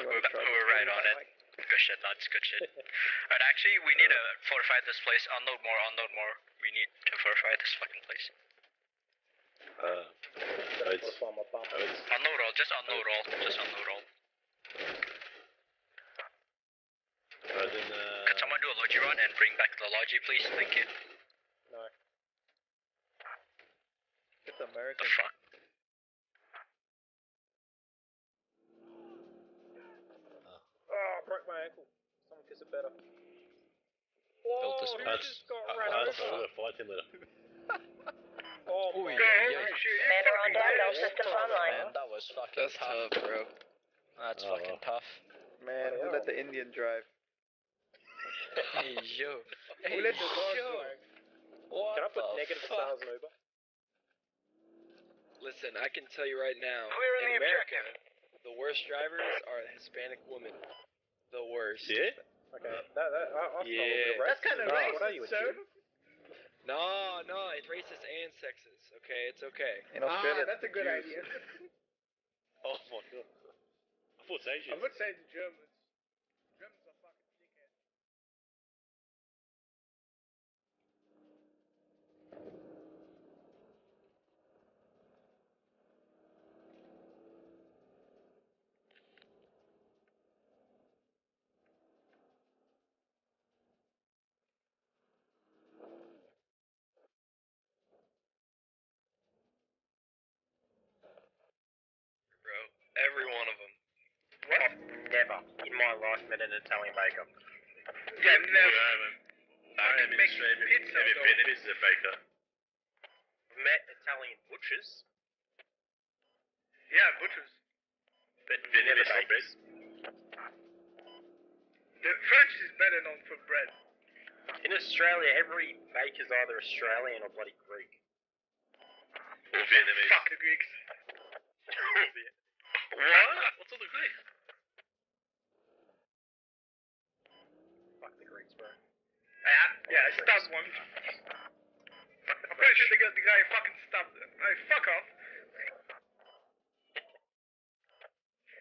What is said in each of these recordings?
fuck, we were, we were right on it. Good shit, lads, good shit. Alright, actually, we need to fortify this place. Unload more, unload more. We need to fortify this fucking place. Uh, it's, Fortify my bum. it's, Unload all, just unload all, just unload all. uh, uh, Could someone do a logi run and bring back the logi, please? Thank you. No. Get the American. The fuck? My ankle. Someone kiss it better. Built Oh, who match. just got uh, ran uh, over? so we're fighting later. Oh, Ooh, my yeah, God. yeah. Commander on deck, all online. Man, that was fucking That's tough, tough. bro. That's Oh, fucking tough. Man, who let the Indian drive? hey yo. Hey Who let the dog yo. drive? What Can I put the negative fuck? stars in Uber? Listen, I can tell you right now, Clear in the America, the worst drivers are Hispanic women. The worst. Yeah? Okay, that, that, I, I Yeah. That's kind of racist, What are you, a Jew? No, no, it's racist and sexist. Okay, it's okay. In Australia, Ah, that's a good Jews. idea. Oh my god. I thought it's Asian. I would say the every one of them. What? I've never in my life met an Italian baker. Yeah, never. I Fucking am in make Australia. pizza Have you though. been in a baker? I've met Italian butchers, Yeah, butchers. but Been in never bakers. The French is better known for bread. In Australia, every baker's either Australian or bloody Greek. Or Vietnamese. Fuck the Greeks. What? What's all the Greek? Fuck the Greeks, bro. Yeah, yeah, I stabbed one. I'm pretty sure the guy, the guy fucking stabbed him. Hey, fuck off.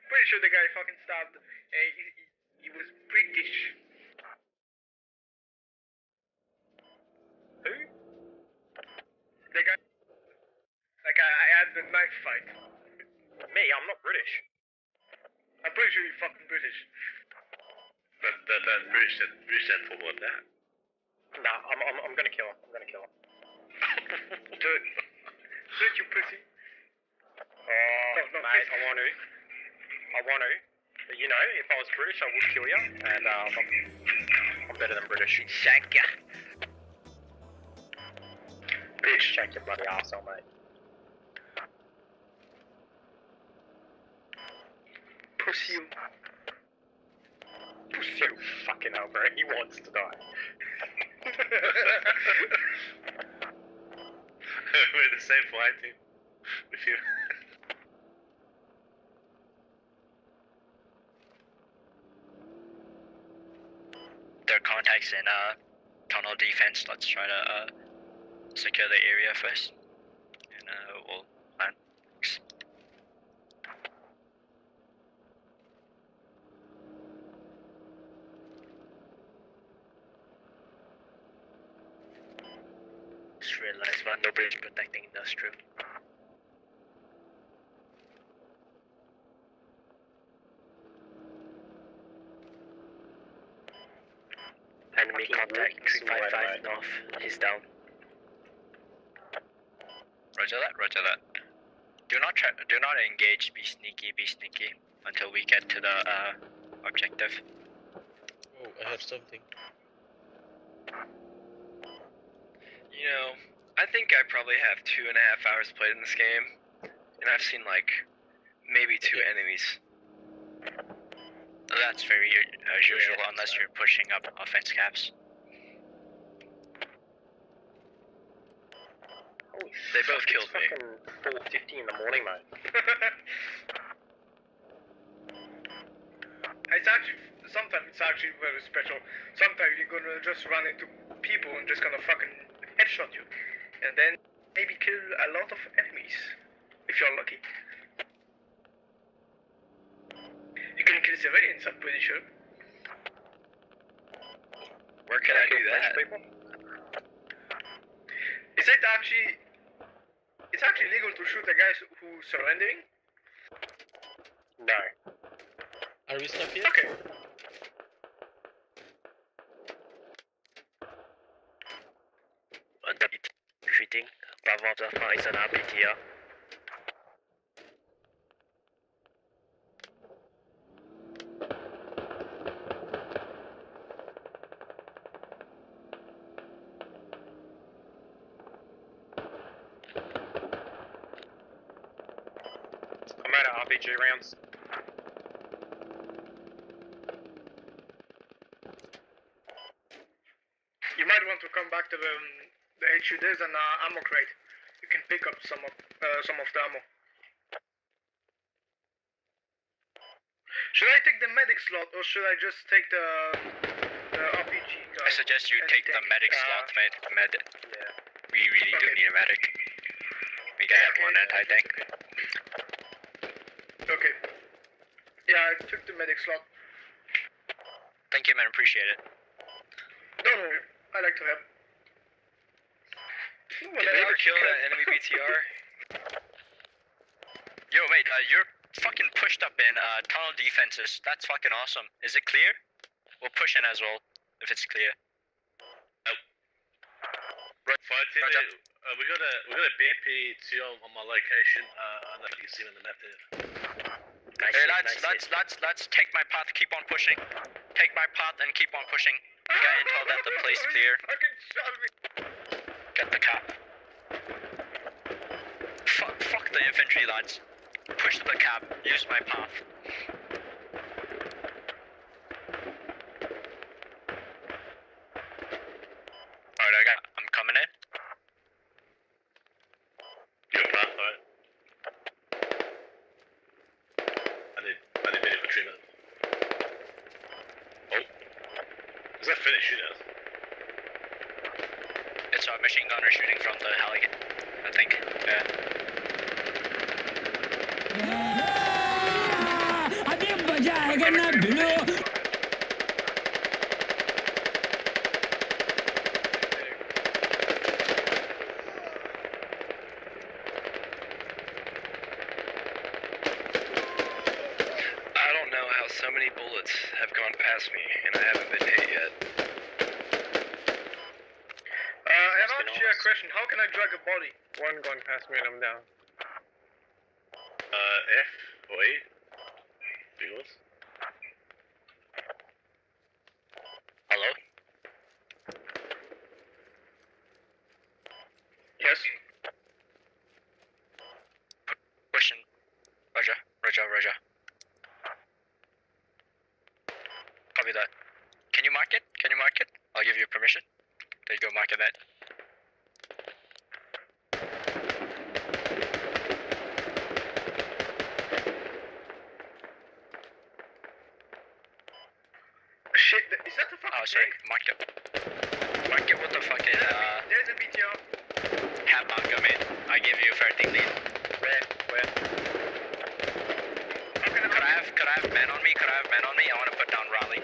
Pretty sure the guy fucking stabbed. Uh, he, he, he was British. Who? The guy. Like I, I had the knife fight. Me, I'm not British. I'm pretty sure you're fucking British. But that, British for what that? Nah, I'm, I'm, I'm gonna kill him. I'm gonna kill him. Do it. Do it, you pussy. Oh, no, mate. I want to. I want to. But you know, if I was British, I would kill you. And uh, I'm, I'm better than British. Shank ya. Bitch, check your bloody arsehole, mate. Pussy. Pussy, you fucking hell, bro. He wants to die. We're the same flight team. With you. There are contacts in uh, tunnel defense. Let's try to uh, secure the area first. And uh, we'll plan. Just realized one nobody's protecting industrial. Enemy contact 355 north. He's down. Roger that, roger that. Do not try, do not engage, be sneaky, be sneaky until we get to the uh, objective. Oh, I have something. You know, I think I probably have two and a half hours played in this game, and I've seen like maybe two Yeah. enemies. That's very as usual Yeah, unless you're pushing up offense caps. Holy They both killed me. it's fucking 4.50 in the morning, mate. It's actually sometimes it's actually very special. Sometimes you're gonna just run into people and just gonna fucking headshot you, and then maybe kill a lot of enemies if you're lucky. You can kill civilians, I'm pretty sure. Where can I do French that? people? Is it actually? It's actually legal to shoot the guys who surrendering. No. Are we stuck here? Okay. RPTR. I'm out of RPG rounds. You might want to come back to the um, HU. There's an uh, ammo crate. You can pick up some of uh, some of the ammo. Should I take the medic slot or should I just take the the RPG? Gun? I suggest you And take the medic Uh, slot, mate. Med. Yeah. We really do need a medic. We gotta have one anti tank. Okay. Yeah, I took the medic slot. Thank you, man. Appreciate it. Don't worry. I like to help. Did we kill that enemy BTR? Yo, mate, uh, you're fucking pushed up in uh, tunnel defenses. That's fucking awesome. Is it clear? We'll push in as well if it's clear. Fighting Roger. it. Uh, we got a we got a BP two on, on my location. Uh, I don't know if you can see it on the map there. Nice Hey, hit, lads, nice lads, hit. lads, lads, take my path. Keep on pushing. Take my path and keep on pushing. We got intel that the place clear. Fucking shot me. Get the cap. Fuck, fuck the infantry, lads. Push to the cab. Use my path. Alright, I got. I'm coming in. Your path, right? I need I need medical treatment. Oh, is that finished shooting us? It's a machine gunner shooting from the heli. I think. Yeah. I don't know how so many bullets have gone past me and I haven't been hit yet. Uh, and actually a question. How can I drag a body? One going past me and I'm down. Uh, F or E? Hello? Yes. Question. Roger. Roger. Roger. Copy that. Can you mark it? Can you mark it? I'll give you permission. There you go, mark it that. Shit, th- is that the fucking Oh, sorry. tank? Mark it. Mark it with the fucking, There's a, uh, B- there's a BTR. have marker, mate. I give you 13 lead. Where? Where? How can I Could I have, could I have men on me? Could I have men on me? I want to put down rally.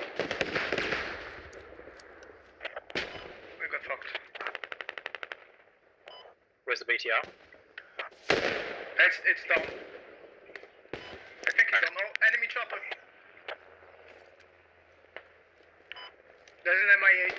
We got fucked. Where's the BTR? It's, it's down. I think he's down. Oh, enemy chopper. There's an MIA.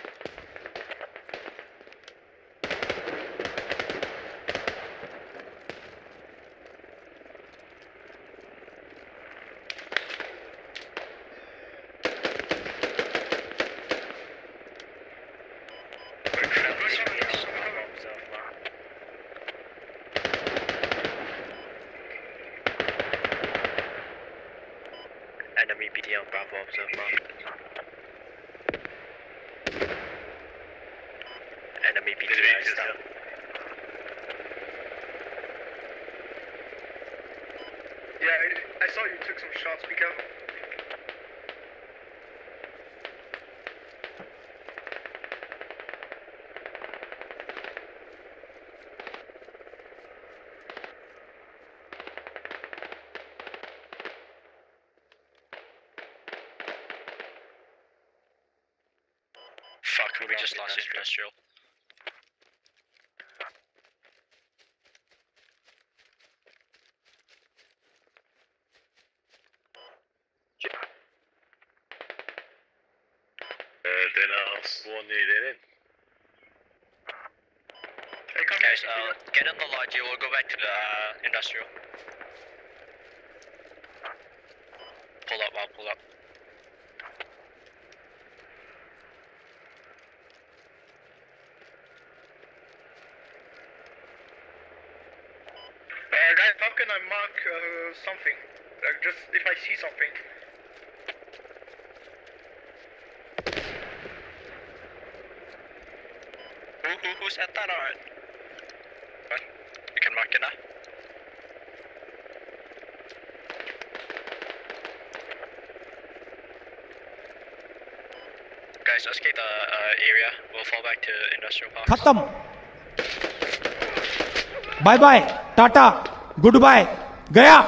Bravo observer. Enemy BTR on Bravo observer. Enemy BTR is down. Yeah, I, I saw you took some shots. Be careful. We just lost. Uh, then I'll spawn near that in. Hey, come Guys, uh, get in the lodge. We'll go back to the uh, industrial. Pull up, I'll pull up. Uh, guys, how can I mark uh, something. Like just if I see something. Who, who, who's at that art? What? You can mark it now. Guys, escape the uh, area. We'll fall back to industrial park. Khatam. Bye bye. Tata. Goodbye गया।